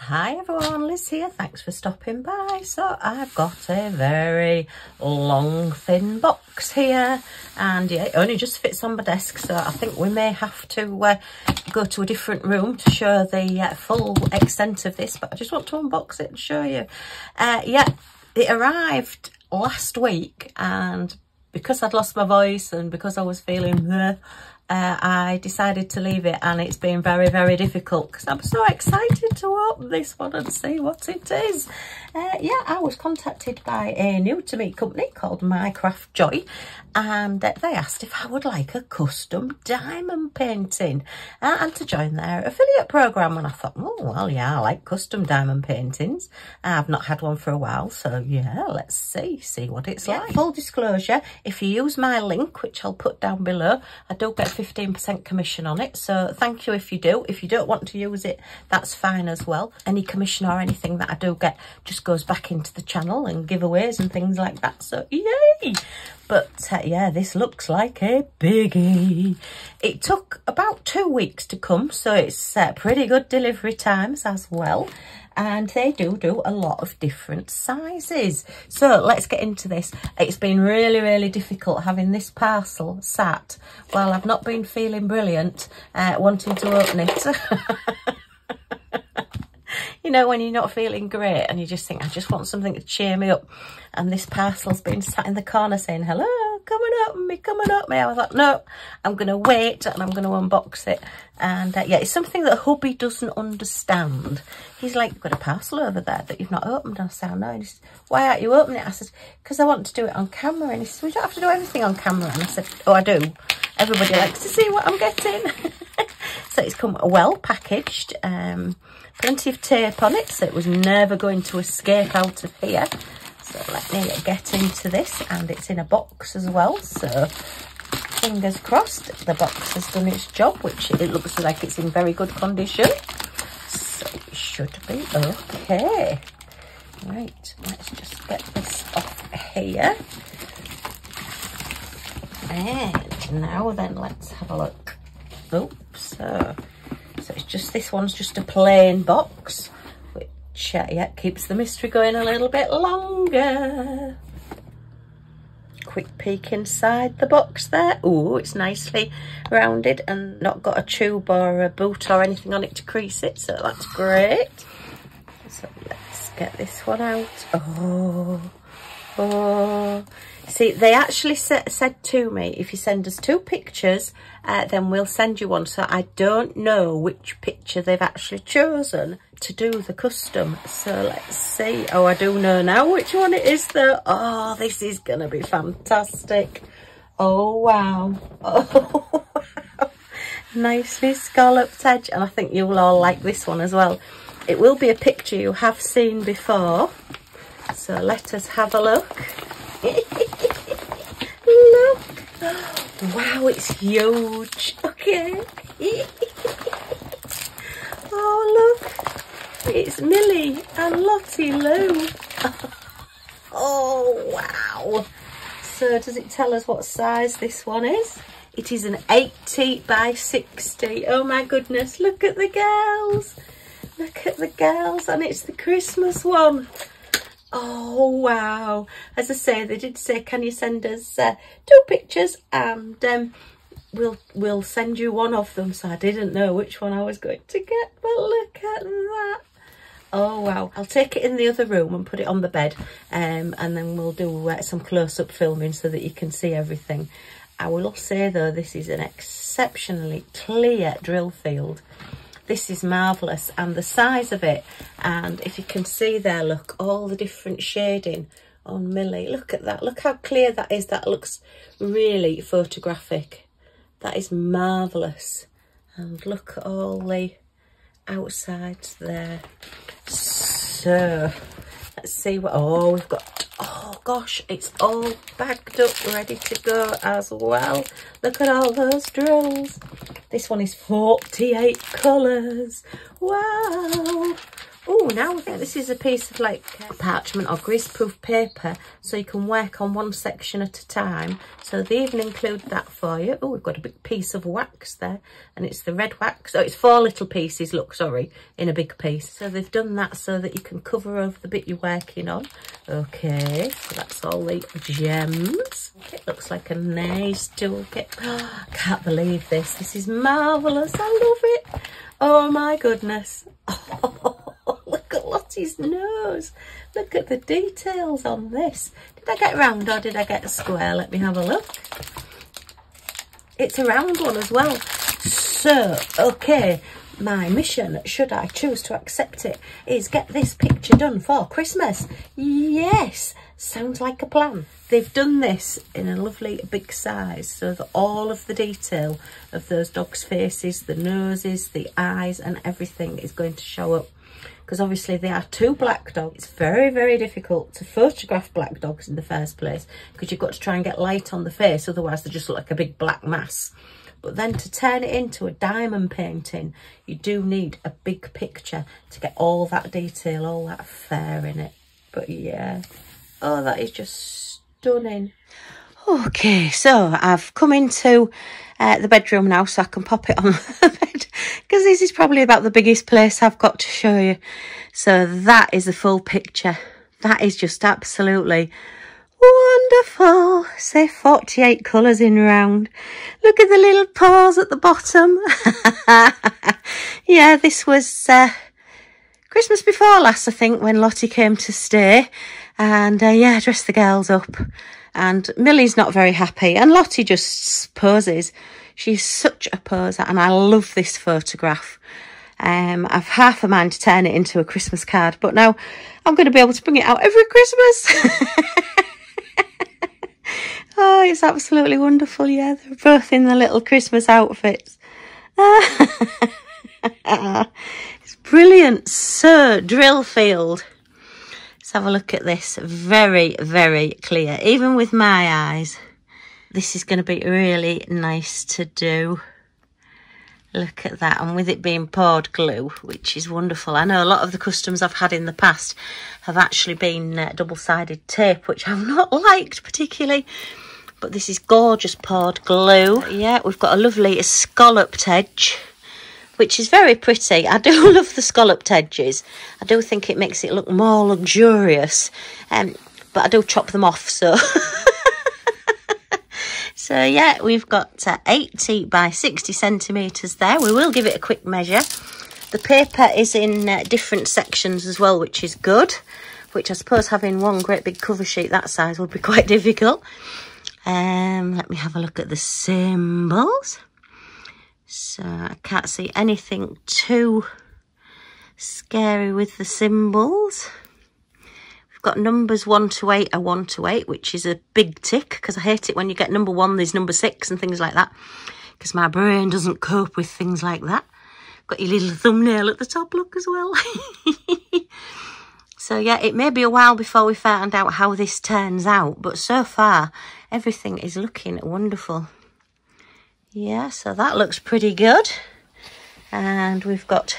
Hi everyone, Liz here. Thanks for stopping by. So I've got a very long, thin box here and yeah, it only just fits on my desk. So I think we may have to uh, go to a different room to show the uh, full extent of this, but I just want to unbox it and show you. Uh, yeah, it arrived last week and because I'd lost my voice and because I was feeling uh, uh, I decided to leave it and it's been very, very difficult because I'm so excited to open this one and see what it is. Uh, yeah, I was contacted by a new to me company called My Craft Joy and they asked if I would like a custom diamond painting and to join their affiliate program and I thought, oh, well, yeah, I like custom diamond paintings. I've not had one for a while, so yeah, let's see, see what it's yeah. like. Full disclosure, if you use my link, which I'll put down below, I do get 15% commission on it. So thank you if you do. If you don't want to use it, that's fine as well. Any commission or anything that I do get just goes back into the channel and giveaways and things like that. So yay! But uh, yeah, this looks like a biggie. It took about two weeks to come, so it's uh, pretty good delivery times as well and they do do a lot of different sizes. So let's get into this. It's been really, really difficult having this parcel sat while I've not been feeling brilliant, uh, wanting to open it. you know, when you're not feeling great and you just think, I just want something to cheer me up. And this parcel's been sat in the corner saying, hello, coming up me, coming up me. I was like, no, I'm going to wait and I'm going to unbox it. And uh, yeah, it's something that hubby doesn't understand. He's like, you've got a parcel over there that you've not opened. I said, no. He why aren't you opening it? I said, because I want to do it on camera. And he said, we don't have to do everything on camera. And I said, oh, I do. Everybody likes to see what I'm getting. so it's come well packaged. Um, plenty of tape on it, so it was never going to escape out of here. So let me get into this and it's in a box as well. So fingers crossed the box has done its job, which it looks like it's in very good condition. So it should be okay. Right, let's just get this off here. And now then, let's have a look. Oops, so, so it's just, this one's just a plain box uh, yeah, keeps the mystery going a little bit longer. Quick peek inside the box there. Oh, it's nicely rounded and not got a tube or a boot or anything on it to crease it, so that's great. So let's get this one out. Oh, oh. See, they actually said to me, if you send us two pictures, uh, then we'll send you one. So I don't know which picture they've actually chosen to do the custom. So let's see. Oh, I do know now which one it is though. Oh, this is going to be fantastic. Oh, wow. Oh, wow. Nicely scalloped edge. And I think you'll all like this one as well. It will be a picture you have seen before. So let us have a look. look. Wow, it's huge. Okay. oh, look. It's Millie and Lottie Lou. oh, wow. So does it tell us what size this one is? It is an 80 by 60. Oh my goodness, look at the girls. Look at the girls and it's the Christmas one. Oh, wow. As I say, they did say, can you send us uh, two pictures and um, we'll we'll send you one of them. So I didn't know which one I was going to get, but look at that. Oh, wow. I'll take it in the other room and put it on the bed um, and then we'll do uh, some close-up filming so that you can see everything. I will say, though, this is an exceptionally clear drill field. This is marvellous and the size of it and if you can see there, look, all the different shading on Millie. Look at that. Look how clear that is. That looks really photographic. That is marvellous. And look at all the outsides there. So let's see what, oh, we've got, oh gosh, it's all bagged up, ready to go as well. Look at all those drills. This one is 48 colours. Wow. Oh, now I this is a piece of like parchment or greaseproof paper so you can work on one section at a time. So they even include that for you. Oh, we've got a big piece of wax there and it's the red wax. Oh, it's four little pieces, look, sorry, in a big piece. So they've done that so that you can cover over the bit you're working on. Okay, so that's all the gems. It looks like a nice toolkit. Oh, can't believe this. This is marvellous. I love it. Oh my goodness. Oh. At nose. Look at the details on this. Did I get round or did I get a square? Let me have a look. It's a round one as well. So, okay, my mission, should I choose to accept it, is get this picture done for Christmas. Yes, sounds like a plan. They've done this in a lovely big size so that all of the detail of those dogs' faces, the noses, the eyes and everything is going to show up because obviously they are two black dogs. It's very, very difficult to photograph black dogs in the first place because you've got to try and get light on the face, otherwise they just look like a big black mass. But then to turn it into a diamond painting, you do need a big picture to get all that detail, all that fur in it. But yeah, oh, that is just stunning. Okay, so I've come into uh, the bedroom now so I can pop it on the bed because this is probably about the biggest place I've got to show you. So that is the full picture. That is just absolutely wonderful. Say 48 colours in round. Look at the little paws at the bottom. yeah, this was uh, Christmas before last, I think, when Lottie came to stay. And uh, yeah, dressed the girls up and Millie's not very happy and Lottie just poses. She's such a poser and I love this photograph. Um, I've half a mind to turn it into a Christmas card, but now I'm going to be able to bring it out every Christmas. oh, it's absolutely wonderful. Yeah, they're both in the little Christmas outfits. it's brilliant. Sir Drillfield. Let's have a look at this. Very, very clear. Even with my eyes, this is going to be really nice to do. Look at that. And with it being poured glue, which is wonderful. I know a lot of the customs I've had in the past have actually been uh, double-sided tape, which I've not liked particularly. But this is gorgeous poured glue. Yeah, we've got a lovely scalloped edge which is very pretty. I do love the scalloped edges. I do think it makes it look more luxurious. Um, but I do chop them off, so... so, yeah, we've got uh, 80 by 60 centimetres there. We will give it a quick measure. The paper is in uh, different sections as well, which is good. Which I suppose having one great big cover sheet that size would be quite difficult. Um, let me have a look at the symbols. So I can't see anything too scary with the symbols. We've got numbers 1 to 8 are 1 to 8, which is a big tick, because I hate it when you get number 1, there's number 6 and things like that, because my brain doesn't cope with things like that. Got your little thumbnail at the top, look, as well. so, yeah, it may be a while before we find out how this turns out, but so far, everything is looking wonderful. Yeah, so that looks pretty good. And we've got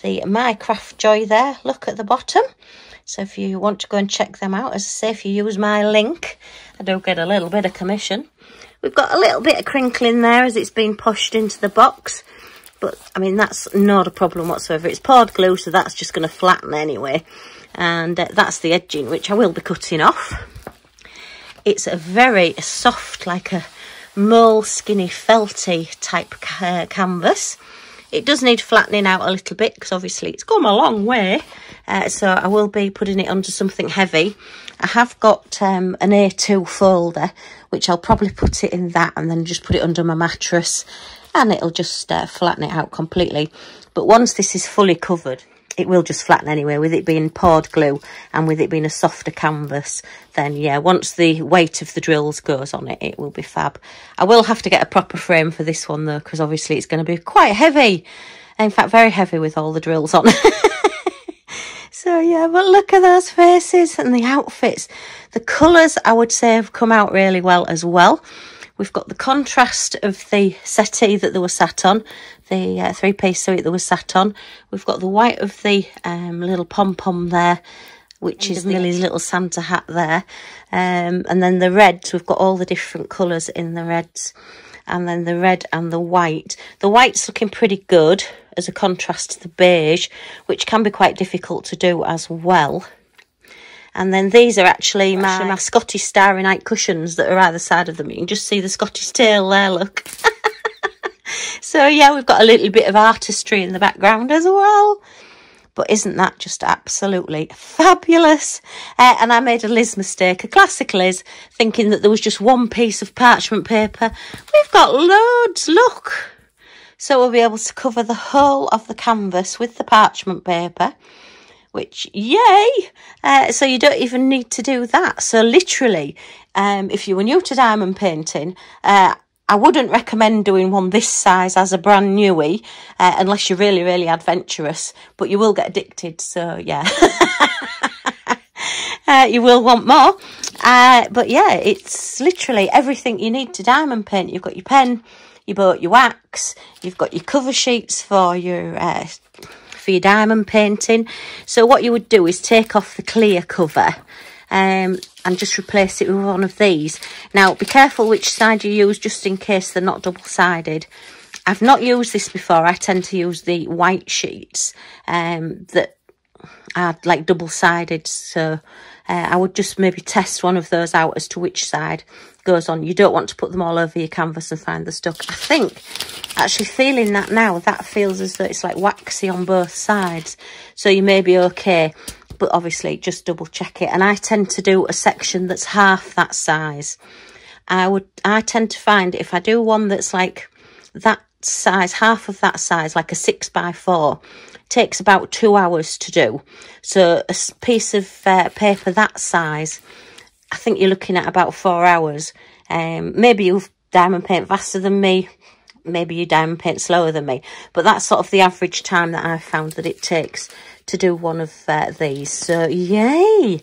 the My Craft Joy there. Look at the bottom. So if you want to go and check them out, as I say, if you use my link, I do get a little bit of commission. We've got a little bit of crinkling there as it's been pushed into the box. But, I mean, that's not a problem whatsoever. It's poured glue, so that's just going to flatten anyway. And uh, that's the edging, which I will be cutting off. It's a very soft, like a moleskinny felty type ca canvas. It does need flattening out a little bit because obviously it's come a long way. Uh, so I will be putting it onto something heavy. I have got um, an A2 folder, which I'll probably put it in that and then just put it under my mattress and it'll just uh, flatten it out completely. But once this is fully covered, it will just flatten anyway. With it being poured glue and with it being a softer canvas then yeah once the weight of the drills goes on it it will be fab. I will have to get a proper frame for this one though because obviously it's going to be quite heavy. In fact very heavy with all the drills on. So yeah, but look at those faces and the outfits. The colours, I would say, have come out really well as well. We've got the contrast of the settee that they were sat on, the uh, three-piece suit that was sat on. We've got the white of the um, little pom-pom there, which is Millie's little Santa hat there. Um, and then the reds, we've got all the different colours in the reds. And then the red and the white. The white's looking pretty good as a contrast to the beige, which can be quite difficult to do as well. And then these are actually my, my Scottish Starry Night cushions that are either side of them. You can just see the Scottish tail there, look. so yeah, we've got a little bit of artistry in the background as well. But isn't that just absolutely fabulous? Uh, and I made a Liz mistake, a classic Liz, thinking that there was just one piece of parchment paper. We've got loads, look. So we'll be able to cover the whole of the canvas with the parchment paper which yay uh, so you don't even need to do that so literally um, if you were new to diamond painting uh, I wouldn't recommend doing one this size as a brand newie uh, unless you're really really adventurous but you will get addicted so yeah. Uh, you will want more. Uh, but yeah it's literally everything you need to diamond paint. You've got your pen you bought your wax you've got your cover sheets for your uh, for your diamond painting. So what you would do is take off the clear cover. Um, and just replace it with one of these. Now, be careful which side you use just in case they're not double-sided. I've not used this before. I tend to use the white sheets um, that are like double-sided. So uh, I would just maybe test one of those out as to which side goes on. You don't want to put them all over your canvas and find the stuck. I think, actually feeling that now, that feels as though it's like waxy on both sides. So you may be okay, but obviously just double check it. And I tend to do a section that's half that size. I would, I tend to find if I do one that's like that size, half of that size, like a six by four, takes about two hours to do. So a piece of uh, paper that size I think you're looking at about four hours. Um, maybe you diamond paint faster than me. Maybe you diamond paint slower than me. But that's sort of the average time that I've found that it takes to do one of uh, these. So, yay!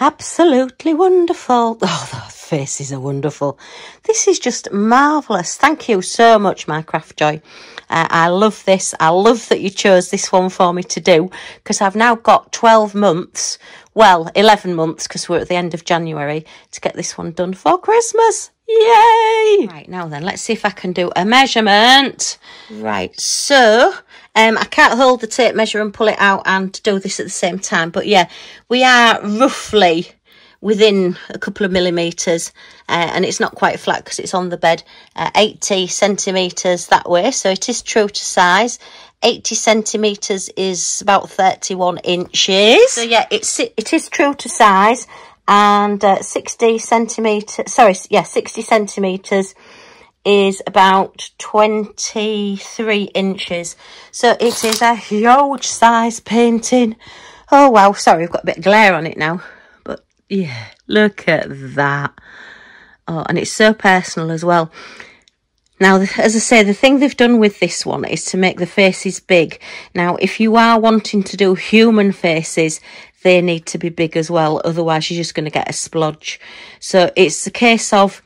Absolutely wonderful. Oh, the faces are wonderful. This is just marvellous. Thank you so much, my craft joy. Uh, I love this. I love that you chose this one for me to do because I've now got 12 months well, 11 months because we're at the end of January to get this one done for Christmas. Yay! Right, now then, let's see if I can do a measurement. Right, so um, I can't hold the tape measure and pull it out and do this at the same time. But yeah, we are roughly within a couple of millimetres uh, and it's not quite flat because it's on the bed uh, 80 centimetres that way so it is true to size 80 centimetres is about 31 inches. So yeah, it's it is true to size and uh, 60 centimetres, sorry, yeah, 60 centimetres is about 23 inches. So it is a huge size painting. Oh wow, sorry, we've got a bit of glare on it now. But yeah, look at that. Oh, and it's so personal as well. Now, as I say, the thing they've done with this one is to make the faces big. Now, if you are wanting to do human faces, they need to be big as well. Otherwise, you're just going to get a splodge. So it's a case of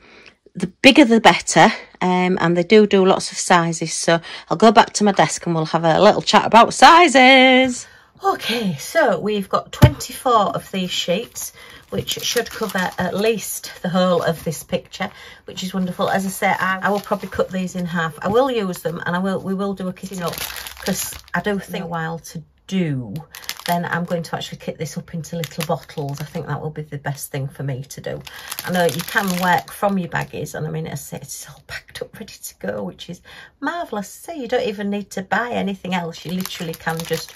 the bigger the better. Um, and they do do lots of sizes. So I'll go back to my desk and we'll have a little chat about sizes. Okay, so we've got 24 of these sheets which should cover at least the whole of this picture which is wonderful as i say I, I, will probably cut these in half i will use them and i will we will do a kitting up because i do think a while to do then I'm going to actually kit this up into little bottles. I think that will be the best thing for me to do. I know you can work from your baggies and I mean, as I say, it's all packed up, ready to go, which is marvellous. So you don't even need to buy anything else. You literally can just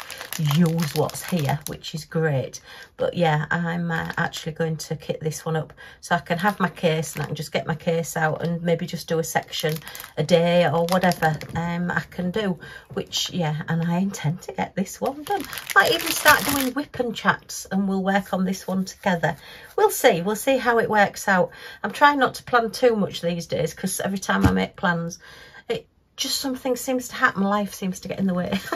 use what's here, which is great. But yeah, I'm uh, actually going to kit this one up so I can have my case and I can just get my case out and maybe just do a section a day or whatever um, I can do, which, yeah, and I intend to get this one done. Might even start doing WIP and chats and we'll work on this one together. We'll see. We'll see how it works out. I'm trying not to plan too much these days because every time I make plans, it just something seems to happen. Life seems to get in the way.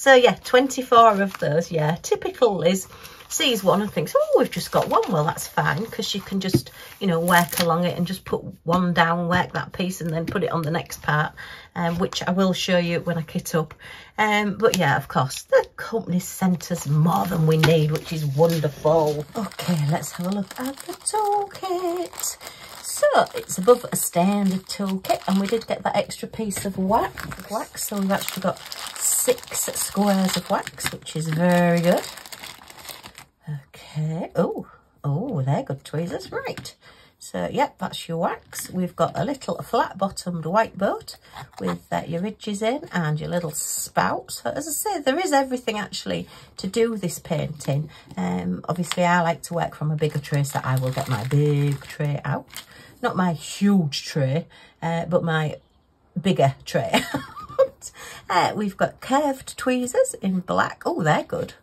So yeah, 24 of those. Yeah, typical Liz sees one and thinks, oh, we've just got one. Well, that's fine because you can just, you know, work along it and just put one down, work that piece and then put it on the next part, um, which I will show you when I kit up. Um, but yeah, of course, the company sent us more than we need, which is wonderful. Okay, let's have a look at the toolkit. So it's above a standard toolkit and we did get that extra piece of wax, wax so we've actually got six squares of wax, which is very good. Okay. Oh, oh, they're good tweezers. Right. So, yep, that's your wax. We've got a little flat-bottomed white boat with uh, your ridges in and your little spout. So, as I say, there is everything actually to do this painting. Um, obviously, I like to work from a bigger tray, so I will get my big tray out. Not my huge tray, uh, but my bigger tray. uh, we've got curved tweezers in black. Oh, they're good.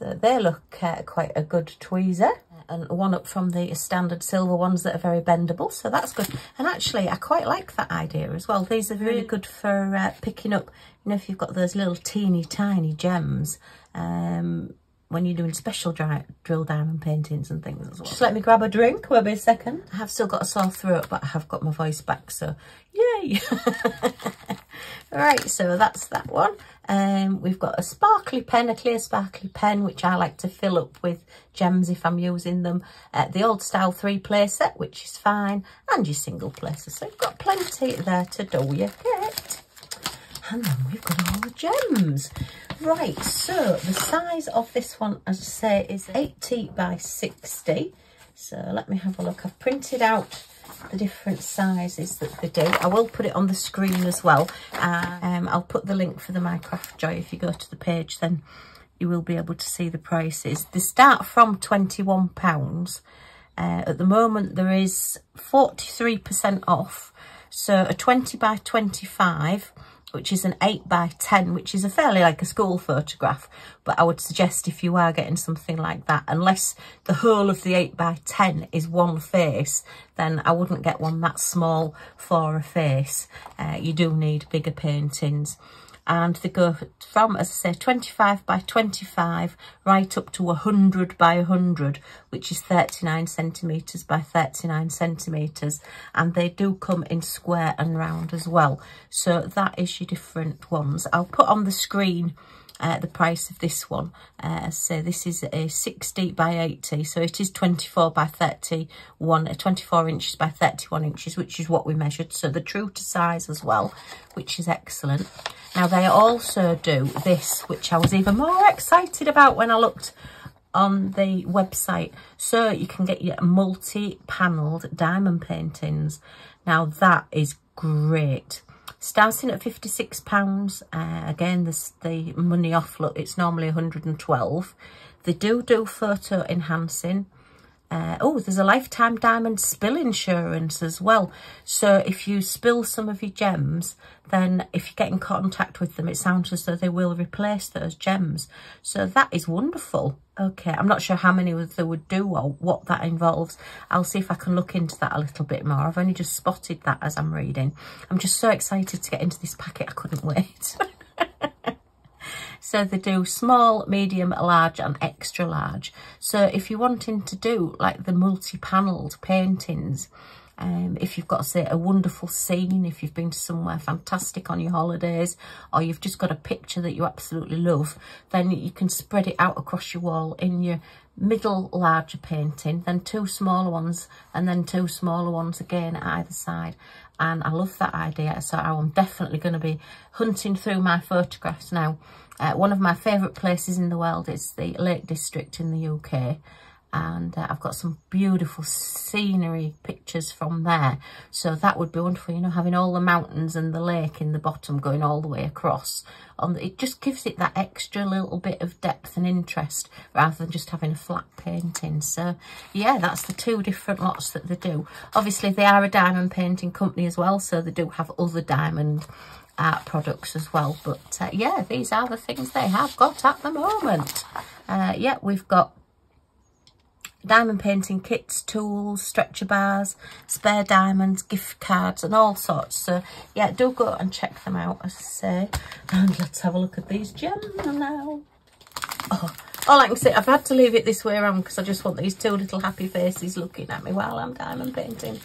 So they look uh, quite a good tweezer and one up from the standard silver ones that are very bendable. So that's good. And actually, I quite like that idea as well. These are really good for uh, picking up, you know, if you've got those little teeny tiny gems. Um, when you're doing special dry, drill diamond paintings and things as well. Just let me grab a drink, be a second. I have still got a sore throat, but I have got my voice back, so yay! right, so that's that one. Um, we've got a sparkly pen, a clear sparkly pen, which I like to fill up with gems if I'm using them. Uh, the old style three play set, which is fine, and your single placer. So you've got plenty there to do your kit. And then we've got all the gems. Right, so the size of this one, as I say, is 80 by 60. So let me have a look. I've printed out the different sizes that they do. I will put it on the screen as well. Um, I'll put the link for the My Craft Joy. If you go to the page, then you will be able to see the prices. They start from £21. Uh, at the moment, there is 43% off. So a 20 by 25 which is an 8 by 10 which is a fairly like a school photograph. But I would suggest if you are getting something like that unless the whole of the 8 by 10 is one face then I wouldn't get one that small for a face. Uh, you do need bigger paintings and they go from, as I say, 25 by 25 right up to 100 by 100, which is 39 centimetres by 39 centimetres. And they do come in square and round as well. So that is your different ones. I'll put on the screen uh, the price of this one. Uh, so this is a 60 by 80, so it is 24 by 31, uh, 24 inches by 31 inches, which is what we measured. So the true to size as well, which is excellent. Now they also do this, which I was even more excited about when I looked on the website. So you can get your multi-panelled diamond paintings. Now that is great starting at 56 pounds uh, again this the money off look it's normally 112 they do do photo enhancing uh, oh, there's a lifetime diamond spill insurance as well. So if you spill some of your gems, then if you get in contact with them, it sounds as though they will replace those gems. So that is wonderful. Okay, I'm not sure how many they would do or what that involves. I'll see if I can look into that a little bit more. I've only just spotted that as I'm reading. I'm just so excited to get into this packet. I couldn't wait. So they do small, medium, large and extra large. So if you're wanting to do like the multi-panelled paintings, um, if you've got, say, a wonderful scene, if you've been somewhere fantastic on your holidays, or you've just got a picture that you absolutely love, then you can spread it out across your wall in your middle larger painting, then two smaller ones, and then two smaller ones again either side. And I love that idea, so I'm definitely going to be hunting through my photographs now uh, one of my favourite places in the world is the Lake District in the UK and uh, I've got some beautiful scenery pictures from there. So that would be wonderful you know having all the mountains and the lake in the bottom going all the way across. On the, it just gives it that extra little bit of depth and interest rather than just having a flat painting. So yeah that's the two different lots that they do. Obviously they are a diamond painting company as well so they do have other diamond art products as well. But uh, yeah, these are the things they have got at the moment. Uh, yeah, we've got diamond painting kits, tools, stretcher bars, spare diamonds, gift cards and all sorts. So yeah, do go and check them out as I say. And let's have a look at these gems now. Oh, all I can say, I've had to leave it this way around because I just want these two little happy faces looking at me while I'm diamond painting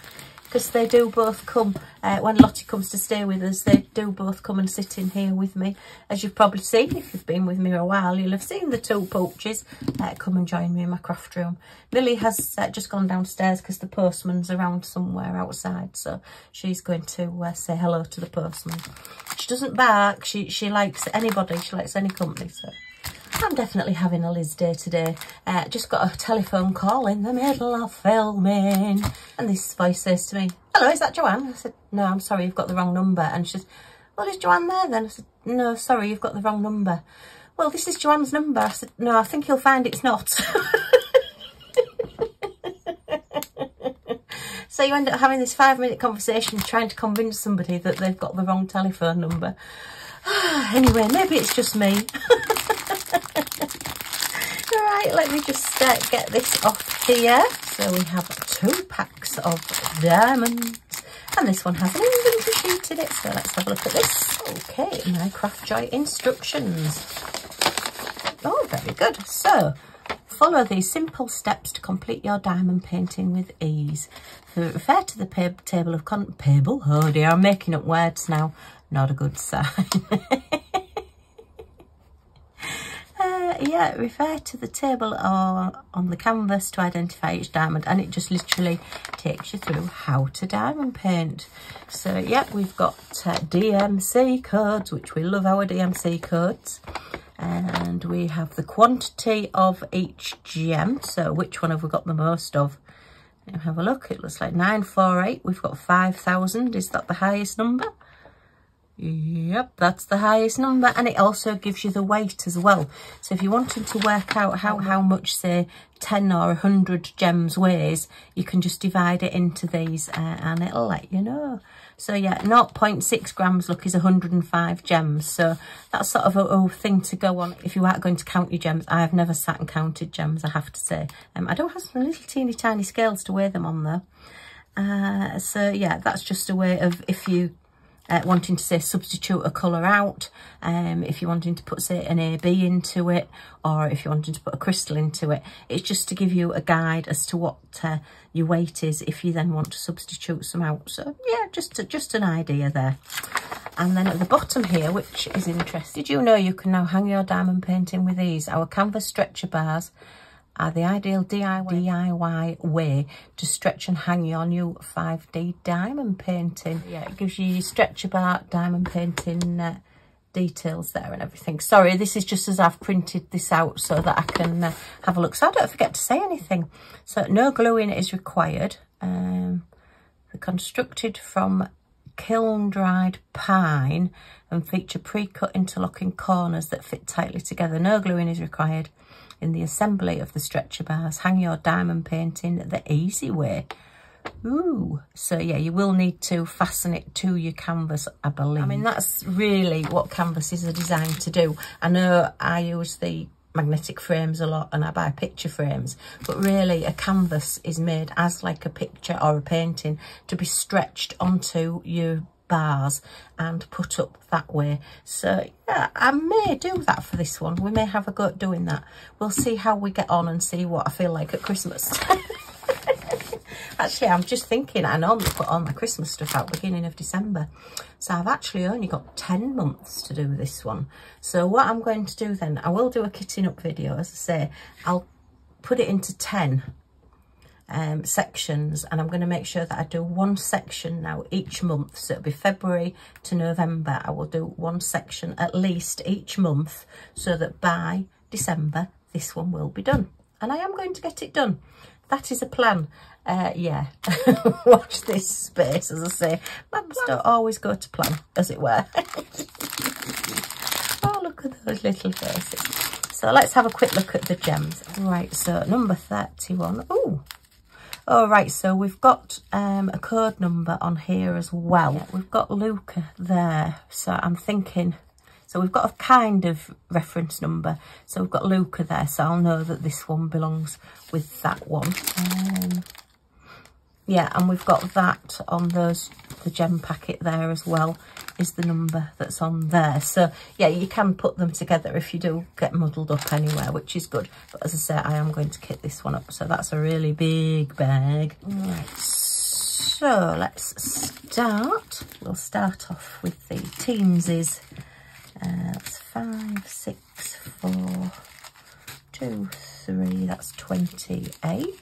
because they do both come, uh, when Lottie comes to stay with us, they do both come and sit in here with me. As you've probably seen, if you've been with me a while, you'll have seen the two pooches uh, come and join me in my craft room. Millie has uh, just gone downstairs because the postman's around somewhere outside, so she's going to uh, say hello to the postman. She doesn't bark, she, she likes anybody, she likes any company, so... I'm definitely having a Liz day today. Uh, just got a telephone call in the middle of filming. And this voice says to me, hello, is that Joanne? I said, no, I'm sorry, you've got the wrong number. And she said, well, is Joanne there then? I said, no, sorry, you've got the wrong number. Well, this is Joanne's number. I said, no, I think you'll find it's not. so you end up having this five minute conversation trying to convince somebody that they've got the wrong telephone number. anyway, maybe it's just me. Alright, let me just uh, get this off here. So we have two packs of diamonds. And this one has an inventory sheet in it. So let's have a look at this. Okay, my Craft Joy instructions. Oh, very good. So, follow these simple steps to complete your diamond painting with ease. Refer to the table of con table. Oh dear, I'm making up words now. Not a good sign. yeah, refer to the table or on the canvas to identify each diamond and it just literally takes you through how to diamond paint. So yeah, we've got uh, DMC codes, which we love our DMC codes. And we have the quantity of each gem. So which one have we got the most of? Have a look. It looks like 948. We've got 5,000. Is that the highest number? Yep, that's the highest number and it also gives you the weight as well. So if you're wanting to work out how, how much, say, 10 or 100 gems weighs, you can just divide it into these uh, and it'll let you know. So yeah, not 0.6 grams, look, is 105 gems. So that's sort of a, a, thing to go on if you are going to count your gems. I've never sat and counted gems, I have to say. Um, I don't have some little teeny tiny scales to weigh them on though. Uh, so yeah, that's just a way of if you uh, wanting to say substitute a colour out, um, if you're wanting to put say an AB into it, or if you're wanting to put a crystal into it. It's just to give you a guide as to what uh, your weight is if you then want to substitute some out. So yeah, just, just an idea there. And then at the bottom here, which is interesting, did you know you can now hang your diamond painting with these? Our canvas stretcher bars are the ideal DIY, DIY way to stretch and hang your new 5D diamond painting. Yeah, it gives you stretch about diamond painting uh, details there and everything. Sorry, this is just as I've printed this out so that I can uh, have a look. So I don't forget to say anything. So no gluing is required. Um, they're constructed from kiln dried pine and feature pre-cut interlocking corners that fit tightly together. No gluing is required in the assembly of the stretcher bars. Hang your diamond painting the easy way. Ooh, so yeah, you will need to fasten it to your canvas, I believe. I mean, that's really what canvases are designed to do. I know I use the magnetic frames a lot and I buy picture frames, but really a canvas is made as like a picture or a painting to be stretched onto your bars and put up that way. So yeah, I may do that for this one. We may have a go at doing that. We'll see how we get on and see what I feel like at Christmas. actually, I'm just thinking I normally put all my Christmas stuff out beginning of December. So I've actually only got 10 months to do this one. So what I'm going to do then, I will do a kitting up video, as I say. I'll put it into 10 um, sections and I'm going to make sure that I do one section now each month. So it'll be February to November. I will do one section at least each month so that by December this one will be done. And I am going to get it done. That is a plan. Uh, yeah, watch this space, as I say. Mums don't always go to plan, as it were. oh, look at those little faces. So let's have a quick look at the gems. Right, so number 31. Oh, all right, so we've got um, a code number on here as well. Yeah. We've got Luca there, so I'm thinking So we've got a kind of reference number. So we've got Luca there, so I'll know that this one belongs with that one. Um, yeah, and we've got that on those, the gem packet there as well is the number that's on there. So yeah, you can put them together if you do get muddled up anywhere, which is good. But as I say, I am going to kit this one up. So that's a really big bag. Right, so let's start. We'll start off with the Teamsies. Uh, that's five, six, four, two, three, that's 28.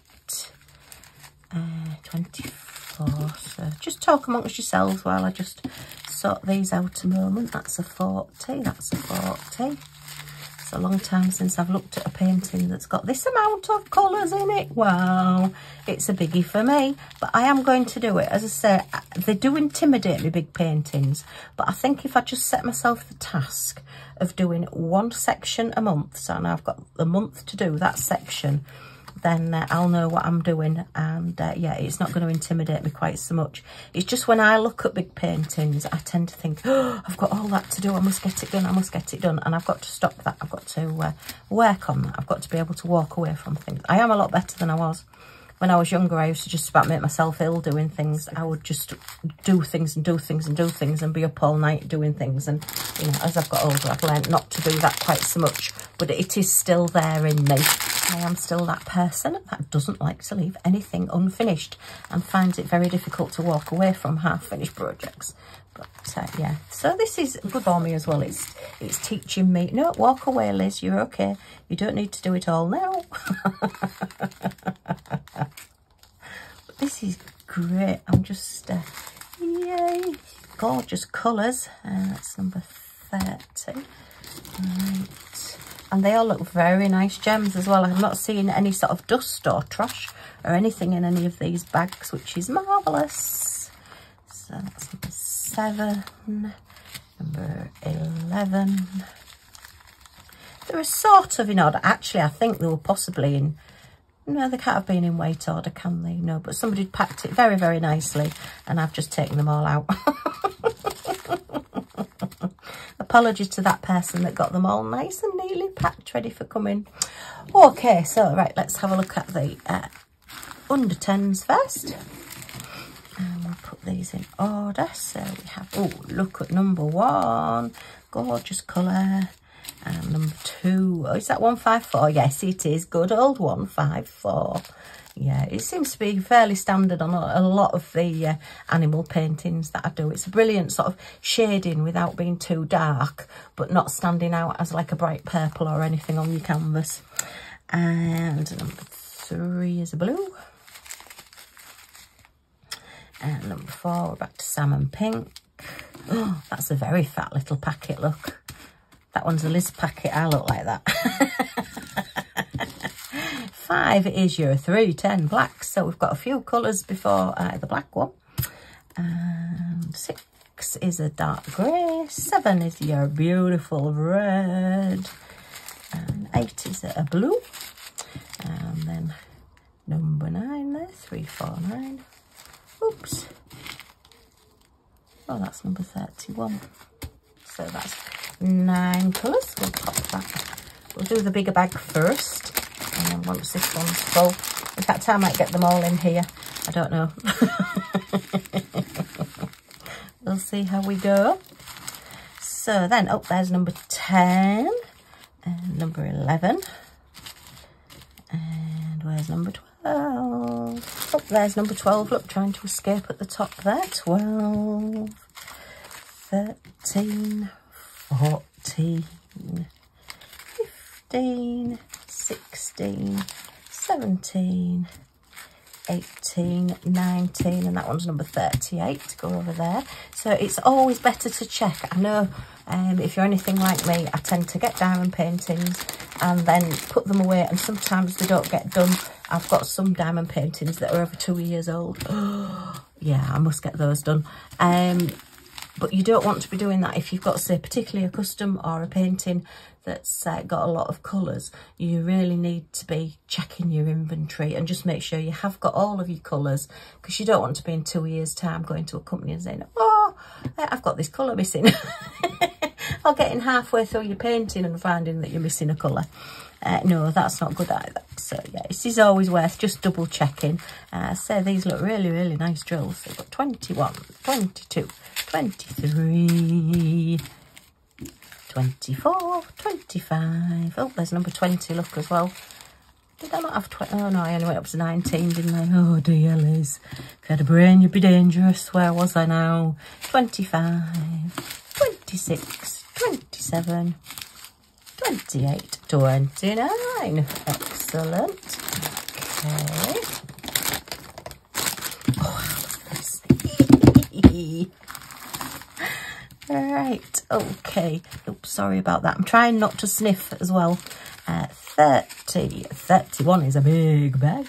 Uh, 24 so just talk amongst yourselves while I just sort these out a moment. That's a 40 that's a 40 it's a long time since I've looked at a painting that's got this amount of colours in it. Wow it's a biggie for me but I am going to do it. As I say they do intimidate me big paintings but I think if I just set myself the task of doing one section a month so now I've got a month to do that section then uh, I'll know what I'm doing and uh, yeah it's not going to intimidate me quite so much. It's just when I look at big paintings I tend to think oh I've got all that to do I must get it done I must get it done and I've got to stop that. I've got to uh, work on that. I've got to be able to walk away from things. I am a lot better than I was when I was younger, I used to just about make myself ill doing things. I would just do things and do things and do things and be up all night doing things. And, you know, as I've got older, I've learned not to do that quite so much. But it is still there in me. I am still that person that doesn't like to leave anything unfinished and finds it very difficult to walk away from half-finished projects. But uh, yeah, so this is good for me as well. It's it's teaching me, no, walk away, Liz, you're okay. You don't need to do it all now. this is great. I'm just, uh, yay, gorgeous colours. Uh, that's number 30. Right. And they all look very nice gems as well. I'm not seeing any sort of dust or trash or anything in any of these bags, which is marvellous. So that's number seven, number 11. They were sort of in order. Actually, I think they were possibly in... No, they can't have been in weight order, can they? No, but somebody packed it very, very nicely and I've just taken them all out. Apologies to that person that got them all nice and neatly packed, ready for coming. Okay, so right, let's have a look at the uh, under 10s first. And we'll put these in order. So we have, oh, look at number one. Gorgeous colour. And number two, oh, is that 154? Yes, it is. Good old 154. Yeah, it seems to be fairly standard on a, a lot of the uh, animal paintings that I do. It's a brilliant sort of shading without being too dark, but not standing out as like a bright purple or anything on your canvas. And number three is a blue. And number four, we're back to salmon pink. Oh, that's a very fat little packet, look. That one's a Liz packet. I look like that. Five is your 310 black. So we've got a few colours before uh, the black one. And six is a dark grey. Seven is your beautiful red. And eight is a blue. And then number nine there, three, four, nine. Oops. Oh, that's number 31. So that's nine colours. We'll pop that. We'll do the bigger bag first. And then once this one's full. In fact, I might get them all in here. I don't know. we'll see how we go. So then, oh, there's number 10. And number 11. And where's number 12? Oh, there's number 12. Look, trying to escape at the top there. 12. 13. 14. 15. 16, 17, 18, 19, and that one's number 38 to go over there. So it's always better to check. I know um, if you're anything like me, I tend to get diamond paintings and then put them away and sometimes they don't get done. I've got some diamond paintings that are over two years old. yeah, I must get those done. Um, but you don't want to be doing that if you've got, say, particularly a custom or a painting that's uh, got a lot of colours, you really need to be checking your inventory and just make sure you have got all of your colours because you don't want to be in two years time going to a company and saying, oh, I've got this colour missing. or getting halfway through your painting and finding that you're missing a colour. Uh, no, that's not good either. So yeah, this is always worth just double checking. Uh, say these look really, really nice drills. So we've got 21, 22, 23, 24, 25. Oh, there's number 20, look as well. Did I not have 20? Oh no, I only went up to 19, didn't I? Oh dear, Liz. If you had a brain, you'd be dangerous. Where was I now? 25, 26, 27, 28, 29. Excellent. Okay. Oh, right, okay. Oops, sorry about that. I'm trying not to sniff as well. Uh, 30, 31 is a big bag.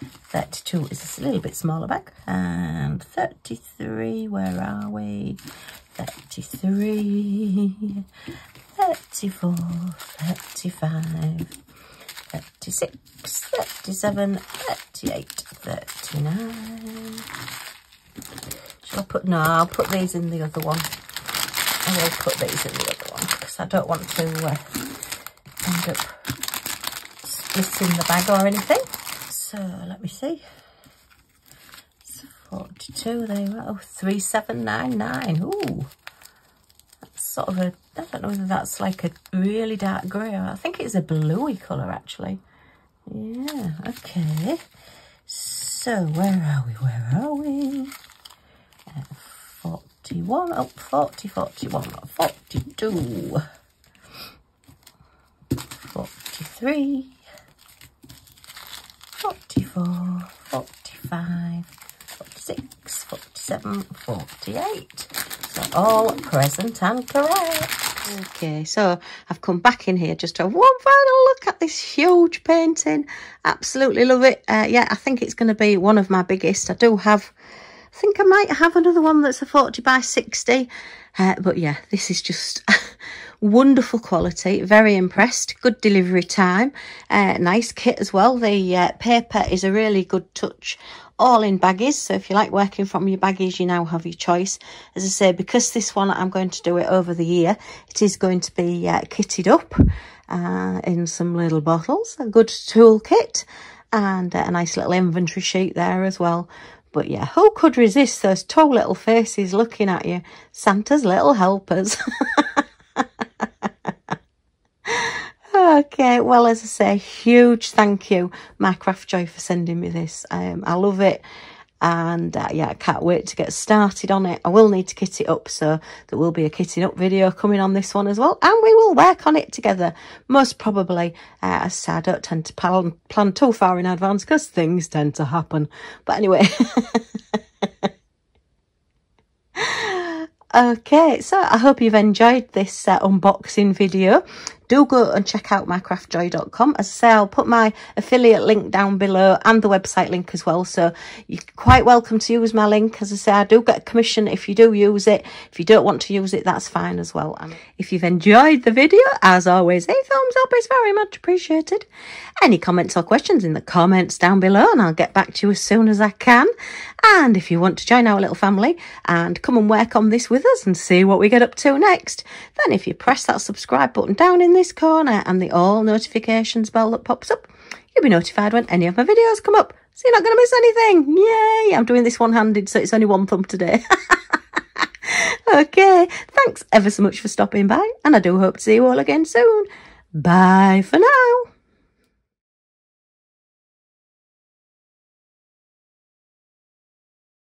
32 is a little bit smaller bag. And 33, where are we? 33, 34, 35, 36, 37, 38, 39. Shall I put, no, I'll put these in the other one. I will put these in the other one because I don't want to uh, end up splitting the bag or anything. So let me see. It's 42, there you are. Oh, 3799. Ooh That's sort of a, I don't know whether that's like a really dark grey. Or I think it's a bluey colour actually. Yeah, okay. So where are we, where are we? Uh, 41, oh, 40, 41, 42. 43, 44, 45, 46, 47, 48. So all present and correct. Okay, so I've come back in here just to have one final look at this huge painting. Absolutely love it. Uh, yeah, I think it's going to be one of my biggest. I do have, I think I might have another one that's a 40 by 60. Uh, but yeah, this is just wonderful quality. Very impressed. Good delivery time. Uh, nice kit as well. The uh, paper is a really good touch all in baggies. So if you like working from your baggies, you now have your choice. As I say, because this one, I'm going to do it over the year, it is going to be uh, kitted up uh, in some little bottles, a good toolkit and uh, a nice little inventory sheet there as well. But yeah, who could resist those tall little faces looking at you? Santa's little helpers. Okay, well, as I say, huge thank you, My Craft Joy, for sending me this. Um, I love it. And uh, yeah, I can't wait to get started on it. I will need to kit it up, so there will be a kitting up video coming on this one as well. And we will work on it together, most probably. Uh, as I don't tend to plan, plan too far in advance because things tend to happen. But anyway. Okay, so I hope you've enjoyed this uh, unboxing video do go and check out mycraftjoy.com. As I say, I'll put my affiliate link down below and the website link as well. So you're quite welcome to use my link. As I say, I do get a commission if you do use it. If you don't want to use it, that's fine as well. And if you've enjoyed the video, as always, a thumbs up is very much appreciated. Any comments or questions in the comments down below and I'll get back to you as soon as I can. And if you want to join our little family and come and work on this with us and see what we get up to next, then if you press that subscribe button down in this corner and the all notifications bell that pops up, you'll be notified when any of my videos come up. So you're not going to miss anything. Yay! I'm doing this one-handed, so it's only one thumb today. okay, thanks ever so much for stopping by, and I do hope to see you all again soon. Bye for now.